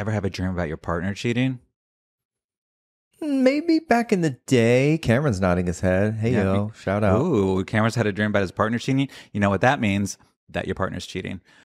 ever have a dream about your partner cheating? Maybe back in the day. Cameron's nodding his head. Hey, Yeah, yo, shout out. Ooh, Cameron's had a dream about his partner cheating. You know what that means? That your partner's cheating.